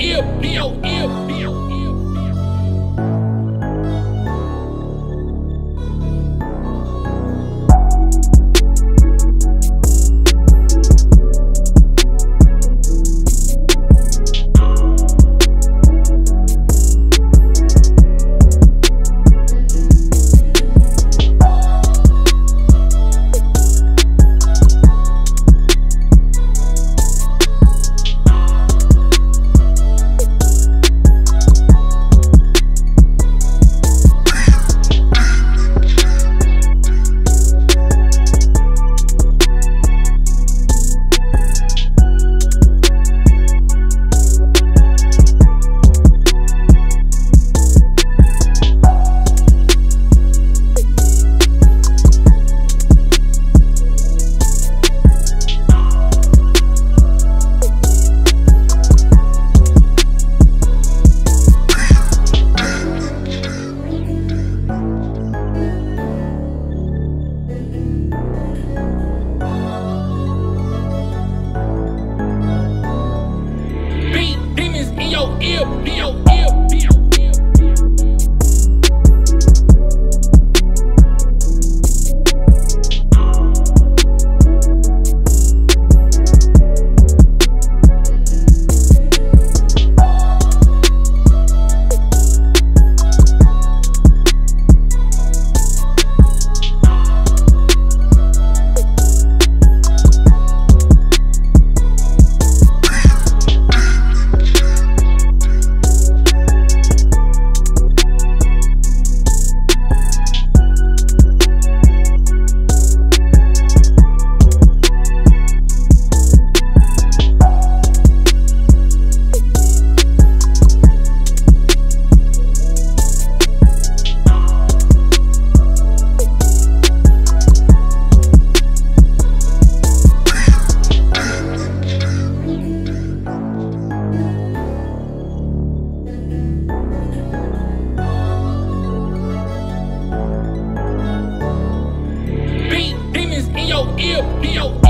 ear, in your mío, mío. Beat demons